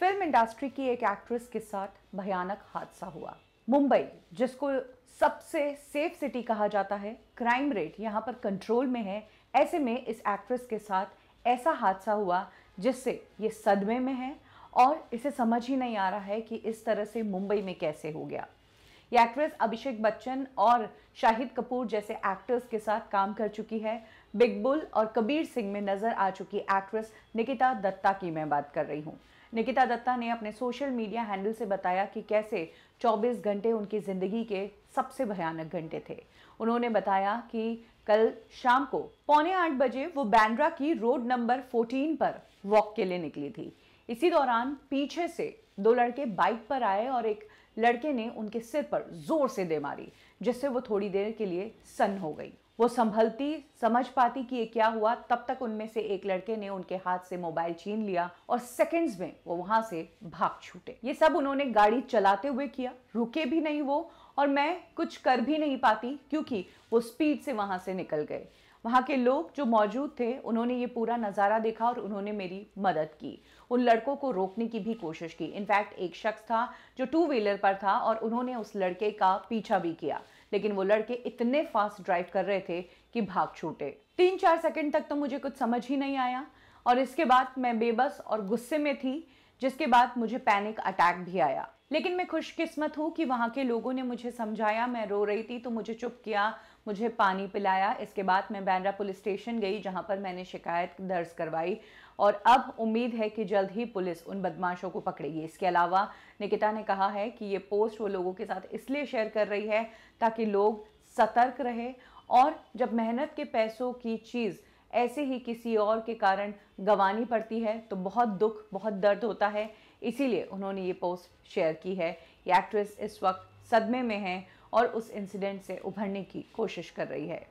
Film industry की एक actress के साथ भयानक हादसा हुआ। मुंबई, जिसको सबसे सेफ़ सिटी कहा जाता है, क्राइम रेट यहाँ पर कंट्रोल में है। ऐसे में इस एक्ट्रेस के साथ ऐसा हादसा हुआ जिससे ये सदमे में है और इसे समझ ही नहीं आ रहा है कि इस तरह से मुंबई में कैसे हो गया। ये एक्ट्रेस अभिषेक बच्चन और शाहिद कपूर जैसे एक्टर्स के साथ काम कर चुकी है। बिग बुल और कबीर सिंह में नज़र आ चुकी एक्ट्रेस निकिता दत्ता की मैं बात कर रही हूँ। निकिता दत्ता ने अपने सोशल मीडिया हैंडल से बताया कि कैसे 24 घंटे उनकी ज़िंदगी के सबसे भयानक घंटे थे। उन्होंने बताया कि कल शाम को पौने आठ बजे वो बैंड्रा की रोड नंबर 14 पर वॉक के लिए निकली थी। इसी दौरान पीछे से दो लड़के बाइक पर आए और एक लड़के ने उनके सिर पर ज़ोर से दे मारी, जिससे वो थोड़ी देर के लिए सन हो गई। वो संभलती, समझ पाती कि ये क्या हुआ, तब तक उनमें से एक लड़के ने उनके हाथ से मोबाइल छीन लिया और सेकंड्स में वो वहाँ से भाग छूटे। ये सब उन्होंने गाड़ी चलाते हुए किया। रुके भी नहीं वो और मैं कुछ कर भी नहीं पाती क्योंकि वो स्पीड से वहाँ से निकल गए। वहाँ के लोग जो मौजूद थे, उन्होंने ये पूरा नज़ारा देखा और उन्होंने मेरी मदद की। उन लड़कों को रोकने की भी कोशिश की। इनफैक्ट एक शख्स था जो टू व्हीलर पर था और उन्होंने उस लड़के का पीछा भी किया। लेकिन वो लड़के इतने फास्ट ड्राइव कर रहे थे कि भाग छूटे। तीन चार सेकंड तक तो मुझे कुछ समझ ही नहीं आया। और इसके बाद मैं बेबस और गुस्से में थी जिसके बाद मुझे पैनिक अटैक भी आया। लेकिन मैं खुशकिस्मत हूँ कि वहाँ के लोगों ने मुझे समझाया, मैं रो रही थी तो मुझे चुप किया, मुझे पानी पिलाया। इसके बाद मैं बैंड्रा पुलिस स्टेशन गई, जहाँ पर मैंने शिकायत दर्ज करवाई। और अब उम्मीद है कि जल्द ही पुलिस उन बदमाशों को पकड़ेगी। इसके अलावा निकिता ने कहा है कि ये पोस्ट वो लोगों के साथ इसलिए शेयर कर रही है ताकि लोग सतर्क रहे और जब मेहनत के पैसों की चीज़ ऐसे ही किसी और के कारण गंवानी पड़ती है तो बहुत दुख, बहुत दर्द होता है। इसीलिए उन्होंने ये पोस्ट शेयर की है। ये एक्ट्रेस इस वक्त सदमे में है और उस इंसिडेंट से उभरने की कोशिश कर रही है।